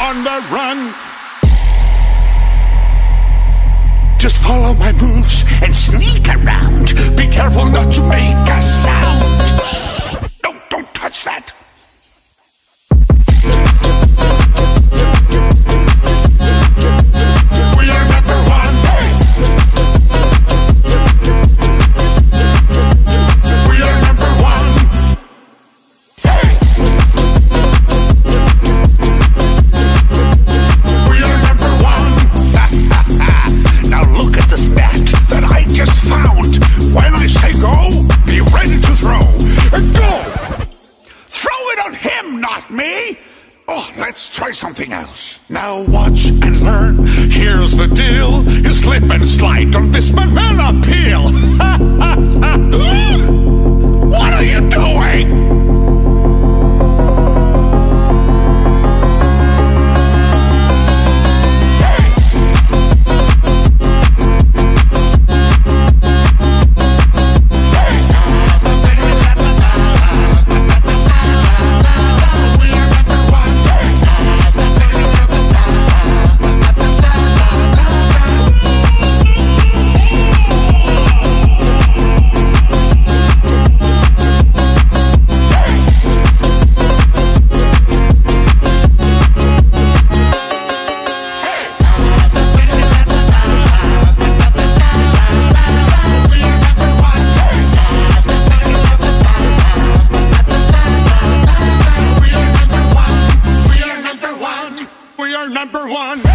on the run. Just follow my moves and sneak around. Be careful not to make a try something else. Now watch and learn. Here's the deal. You slip and slide on this banana number one.